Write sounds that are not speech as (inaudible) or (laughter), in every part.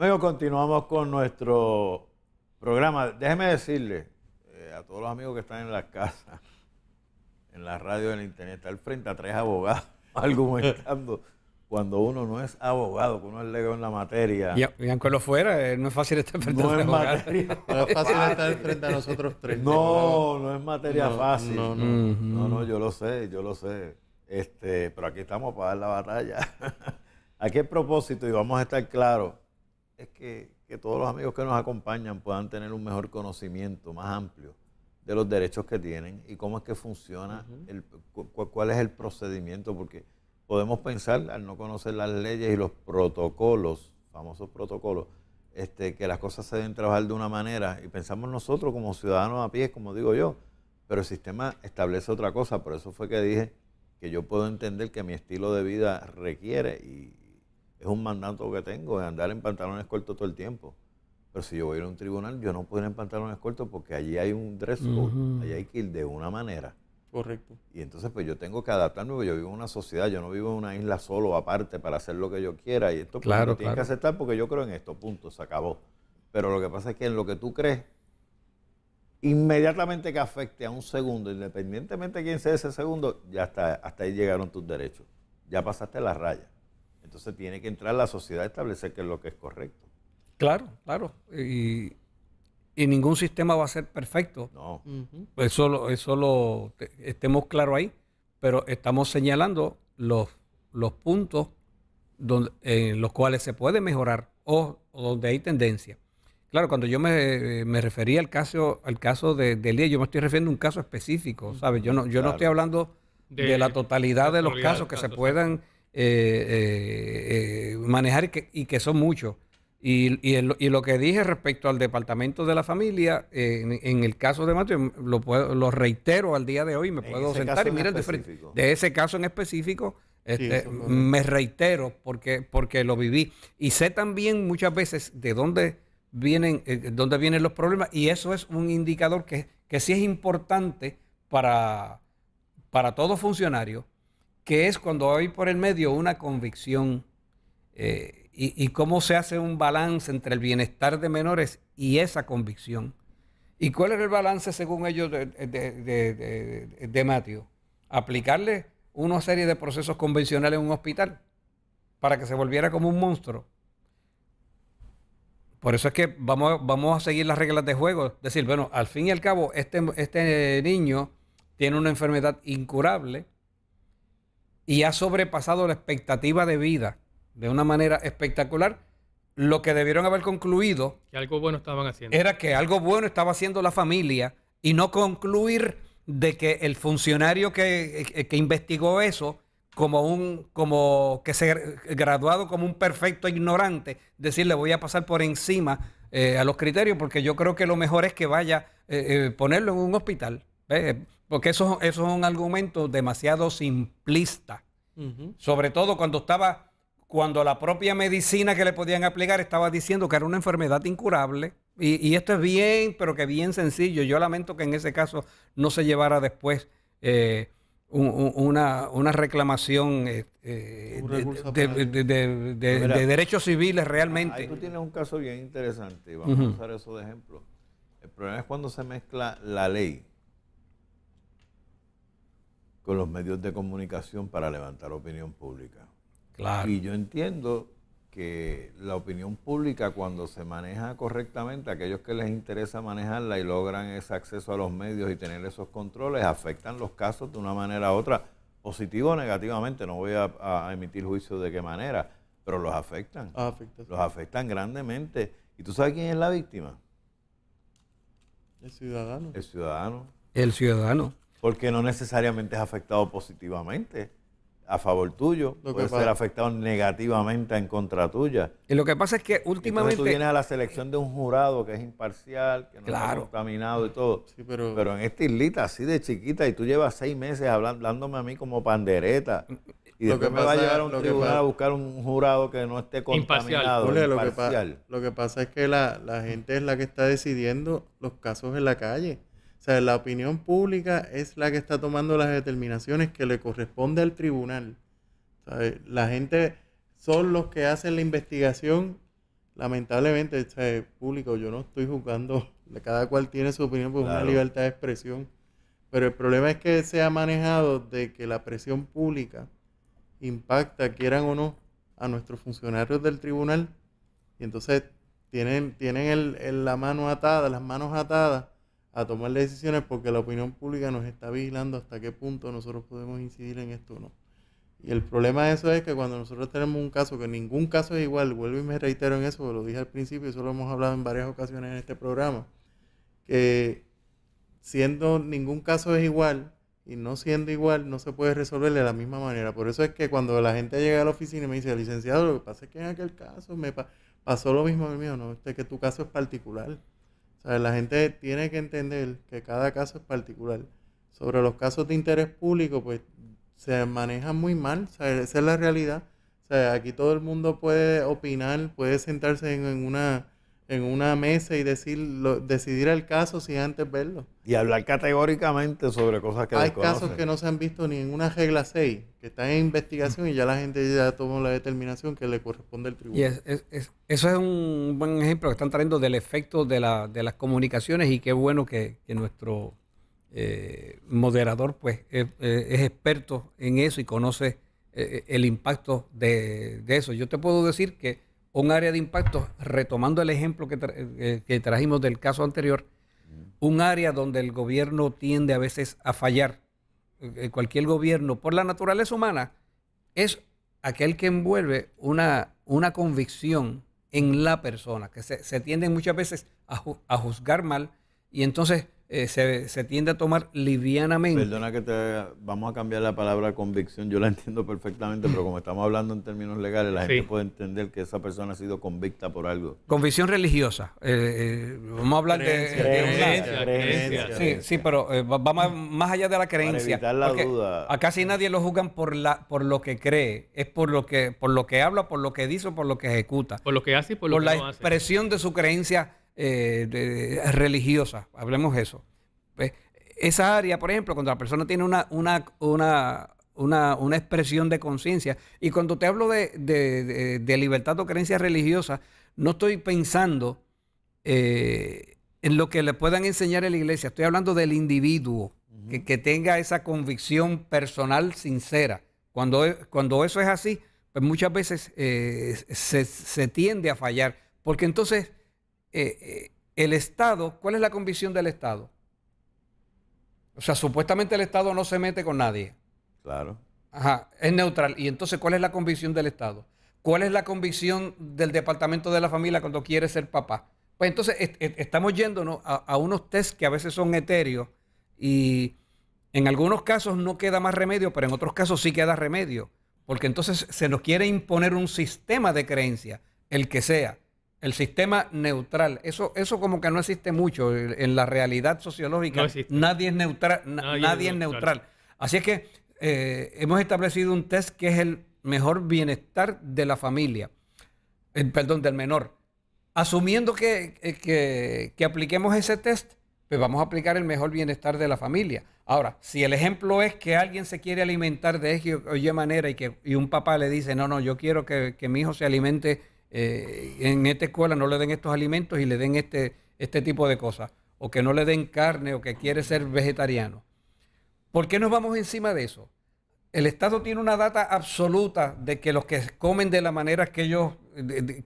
Amigos, continuamos con nuestro programa. Déjeme decirle eh, a todos los amigos que están en las casas, (laughs) en la radio, en el internet, al frente a tres abogados (laughs) argumentando (laughs) cuando uno no es abogado, que uno es legado en la materia. Y, aunque lo fuera, eh, no es fácil estar frente no a es materia No es fácil estar frente a nosotros tres. No, no es materia fácil. No, no. No, no, yo lo sé, yo lo sé. Este, pero aquí estamos para dar la batalla. ¿A qué propósito? Y vamos a estar claros, es que, que todos los amigos que nos acompañan puedan tener un mejor conocimiento más amplio de los derechos que tienen y cómo es que funciona, el, cu- cu- cuál es el procedimiento, porque podemos pensar, al no conocer las leyes y los protocolos, famosos protocolos, este, que las cosas se deben trabajar de una manera y pensamos nosotros como ciudadanos a pie, como digo yo, pero el sistema establece otra cosa, por eso fue que dije que yo puedo entender que mi estilo de vida requiere y es un mandato que tengo de andar en pantalones cortos todo el tiempo. Pero si yo voy a ir a un tribunal, yo no puedo ir en pantalones cortos porque allí hay un dress code, allí hay que ir de una manera. Correcto. Y entonces pues yo tengo que adaptarme porque yo vivo en una sociedad, yo no vivo en una isla solo aparte para hacer lo que yo quiera y esto pues, Claro, lo tienes que claro. aceptar porque yo creo en esto, punto, se acabó. Pero lo que pasa es que en lo que tú crees, inmediatamente que afecte a un segundo, independientemente de quién sea ese segundo, ya está, hasta ahí llegaron tus derechos. Ya pasaste la raya. Entonces tiene que entrar la sociedad a establecer qué es lo que es correcto. Claro, claro. Y, y ningún sistema va a ser perfecto. No. Eso, lo- eso lo te- estemos claros ahí, pero estamos señalando los, los puntos donde, en los cuales se puede mejorar o, o donde hay tendencia. Claro, cuando yo me, me refería al caso, al caso de, de Elías, yo me estoy refiriendo a un caso específico, ¿sabes? Yo no, yo no estoy hablando de, De- la totalidad de la los casos que se puedan eh, eh, eh, manejar y que, y que son muchos. Y, y, el- y lo que dije respecto al departamento de la familia, en, en el caso de Mateo, lo, puedo- lo reitero al día de hoy, me En puedo sentar y mirar de. De ese caso en específico, este, me reitero porque, porque lo viví. Y sé también muchas veces de dónde vienen, eh, dónde vienen los problemas. Y eso es un indicador que, que sí es importante para, para todo funcionario, que es cuando hay por el medio una convicción eh, y, cómo se hace un balance entre el bienestar de menores y esa convicción. ¿Y cuál era el balance según ellos de, de, de, de-? Aplicarle una serie de procesos convencionales en un hospital para que se volviera como un monstruo. Por eso es que vamos, vamos a seguir las reglas de juego. Decir, bueno, al fin y al cabo, este, este niño tiene una enfermedad incurable y ha sobrepasado la expectativa de vida de una manera espectacular. Lo que debieron haber concluido Que algo bueno estaban haciendo. era que algo bueno estaba haciendo la familia y no concluir de que el funcionario que, que- que investigó eso como un como que se graduado como un perfecto ignorante decirle voy a pasar por encima eh, a los criterios porque yo creo que lo mejor es que vaya eh, eh, ponerlo en un hospital. Porque eso, eso es un argumento demasiado simplista sobre todo cuando estaba, cuando la propia medicina que le podían aplicar estaba diciendo que era una enfermedad incurable. Y, y esto es bien, pero que bien sencillo. Yo lamento que en ese caso no se llevara después eh, un- un- una, una reclamación eh, eh, Un de, derechos civiles Ahí realmente. tú tienes un caso bien interesante vamos a usar eso de ejemplo. El problema es cuando se mezcla la ley con los medios de comunicación para levantar opinión pública. Claro. Y yo entiendo que la opinión pública cuando se maneja correctamente, aquellos que les interesa manejarla y logran ese acceso a los medios y tener esos controles, afectan los casos de una manera u otra, positivo o negativamente, no voy a, a emitir juicio de qué manera, pero los afectan Ah, afecta. los afectan grandemente. ¿Y tú sabes quién es la víctima? El ciudadano. El ciudadano. El ciudadano. Porque no necesariamente es afectado positivamente a favor tuyo, Lo puede ser pasa- afectado negativamente en contra tuya. Y lo que pasa es que Entonces tú últimamente... vienes a la selección de un jurado que es imparcial, que no está Claro. contaminado y todo. Sí, pero, Pero en esta islita así de chiquita y tú llevas seis meses hablando, hablándome a mí como pandereta y Lo después que me va a llevar a un tribunal pasa- a buscar un jurado que no esté Imparcial. contaminado, Julio, lo, que pa- imparcial. lo que pasa es que la, la gente es la que está decidiendo los casos en la calle. O sea, la opinión pública es la que está tomando las determinaciones que le corresponde al tribunal. ¿Sabe? La gente son los que hacen la investigación, lamentablemente, este público, yo no estoy juzgando, cada cual tiene su opinión por una libertad de expresión, pero el problema es que se ha manejado de que la presión pública impacta, quieran o no, a nuestros funcionarios del tribunal y entonces tienen, tienen el, la mano atada, las manos atadas a tomar decisiones porque la opinión pública nos está vigilando hasta qué punto nosotros podemos incidir en esto o no. Y el problema de eso es que cuando nosotros tenemos un caso, que ningún caso es igual, vuelvo y me reitero en eso, lo dije al principio, y eso lo hemos hablado en varias ocasiones en este programa, que siendo ningún caso es igual y no siendo igual, no se puede resolver de la misma manera. Por eso es que cuando la gente llega a la oficina y me dice, licenciado, lo que pasa es que en aquel caso me pasó lo mismo mío, no, este que tu caso es particular. O sea, la gente tiene que entender que cada caso es particular. Sobre los casos de interés público, pues se manejan muy mal, o sea, esa es la realidad. O sea, aquí todo el mundo puede opinar, puede sentarse en, una en una mesa y decir decidir el caso sin antes verlo. Y hablar categóricamente sobre cosas que Hay casos que no se han visto ni en una regla 6, que están en investigación y ya la gente ya tomó la determinación que le corresponde al tribunal. Y eso es un buen ejemplo que están trayendo del efecto de, la, de las comunicaciones y qué bueno que, que nuestro eh, moderador pues es, experto en eso y conoce eh, el impacto de, eso. Yo te puedo decir que un área de impacto, retomando el ejemplo que, eh, que trajimos del caso anterior, un área donde el gobierno tiende a veces a fallar, cualquier gobierno, por la naturaleza humana, es aquel que envuelve una, una convicción en la persona, que se, se tiende muchas veces a, a juzgar mal y entonces eh, se, tiende a tomar livianamente. Perdona que te vamos a cambiar la palabra convicción, yo la (laughs) entiendo perfectamente, pero como estamos hablando en términos legales, la gente puede entender que esa persona ha sido convicta por algo. Convicción religiosa. Eh, eh, vamos a hablar de... Creencia, sí, sí, pero va más, allá de la creencia. Para la duda. A casi nadie lo juzgan por, la, por lo que cree, es por lo que, por lo que habla, por lo que dice o por lo que ejecuta. Por lo que hace y por lo por que la expresión de su creencia eh, religiosa, hablemos eso. Pues, esa área, por ejemplo, cuando la persona tiene una, una, una, una, expresión de conciencia, y cuando te hablo de, libertad o creencia religiosa, no estoy pensando eh, en lo que le puedan enseñar en la iglesia, estoy hablando del individuo, que, tenga esa convicción personal sincera. Cuando, cuando eso es así, pues muchas veces eh, se, se tiende a fallar, porque entonces eh, eh, el Estado, ¿cuál es la convicción del Estado? O sea, supuestamente el Estado no se mete con nadie. Claro. Ajá, es neutral. Y entonces, ¿cuál es la convicción del Estado? ¿Cuál es la convicción del Departamento de la Familia cuando quiere ser papá? Pues entonces estamos yéndonos a, a, unos test que a veces son etéreos y en algunos casos no queda más remedio, pero en otros casos sí queda remedio. Porque entonces se nos quiere imponer un sistema de creencia, el que sea el sistema neutral, eso, eso como que no existe mucho en la realidad sociológica. nadie es neutral, nadie, es neutral. Así es que eh, hemos establecido un test que es el mejor bienestar de la familia, el, perdón, del menor. Asumiendo que, eh, que, apliquemos ese test, pues vamos a aplicar el mejor bienestar de la familia. Ahora, si el ejemplo es que alguien se quiere alimentar de X o Y manera y que y un papá le dice, no, no, yo quiero que, que mi hijo se alimente eh, en esta escuela no le den estos alimentos y le den este, este tipo de cosas, o que no le den carne o que quiere ser vegetariano. ¿Por qué nos vamos encima de eso? El Estado tiene una data absoluta de que los que comen de la manera que ellos,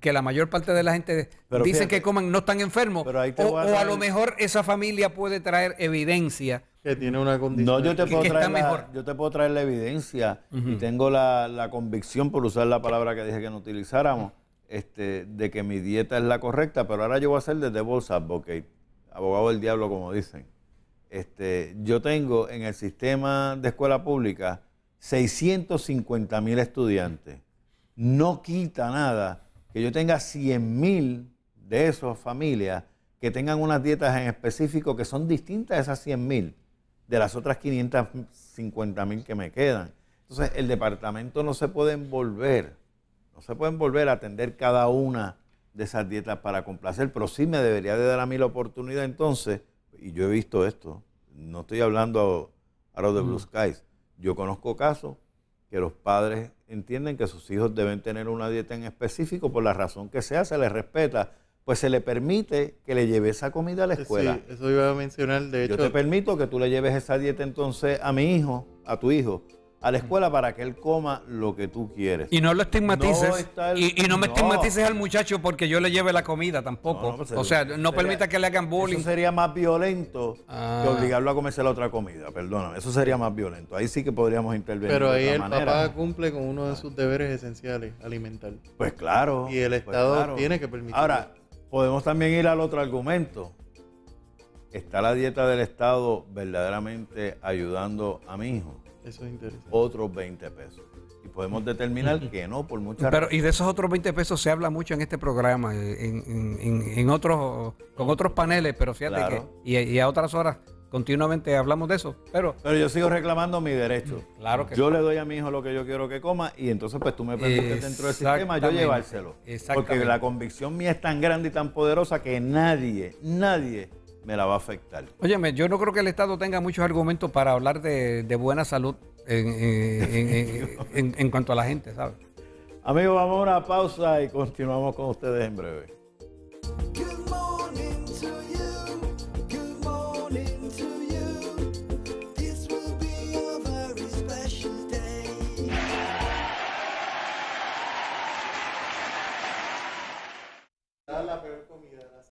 que la mayor parte de la gente dice que comen no están enfermos. o, a, lo mejor esa familia puede traer evidencia. Que tiene una condición. No, yo te puedo, traer, la, yo te puedo traer la evidencia y tengo la, la, convicción, por usar la palabra que dije que no utilizáramos, este, de que mi dieta es la correcta, pero ahora yo voy a ser de devil's advocate, abogado del diablo como dicen. Este, yo tengo en el sistema de escuela pública 650 mil estudiantes. No quita nada que yo tenga 100 mil de esas familias que tengan unas dietas en específico que son distintas a esas 100 mil de las otras 550 mil que me quedan. Entonces, el departamento no se puede envolver no se pueden volver a atender cada una de esas dietas para complacer, pero sí me debería de dar a mí la oportunidad entonces, y yo he visto esto, no estoy hablando ahora de Blue Skies, yo conozco casos que los padres entienden que sus hijos deben tener una dieta en específico por la razón que sea, se les respeta, pues se le permite que le lleve esa comida a la escuela. Sí, eso iba a mencionar, de hecho. Yo te permito que tú le lleves esa dieta entonces a mi hijo, a tu hijo, a la escuela para que él coma lo que tú quieres. Y no lo estigmatices. y, no me estigmatices al muchacho porque yo le lleve la comida tampoco. Pues, o sea, no permita que le hagan bullying. Eso sería más violento que ah. obligarlo a comerse la otra comida, perdóname. Eso sería más violento. Ahí sí que podríamos intervenir. Pero ahí el papá cumple con uno de sus deberes esenciales, alimentar. Pues claro. Y el pues Estado tiene que permitir. Ahora, podemos también ir al otro argumento. ¿Está la dieta del Estado verdaderamente ayudando a mi hijo? Eso es interesante. Otros 20 pesos. Y podemos determinar que no, por muchas Pero, y de esos otros 20 pesos se habla mucho en este programa, en, otros, con otros paneles, pero fíjate que, y, a otras horas continuamente hablamos de eso. Pero, pero yo sigo reclamando mi derecho. Claro que Yo le doy a mi hijo lo que yo quiero que coma y entonces pues tú me permites dentro del sistema yo llevárselo. Porque la convicción mía es tan grande y tan poderosa que nadie, nadie me la va a afectar. Óyeme, yo no creo que el Estado tenga muchos argumentos para hablar de, buena salud en, cuanto a la gente, ¿sabes? Amigos, vamos a una pausa y continuamos con ustedes en breve.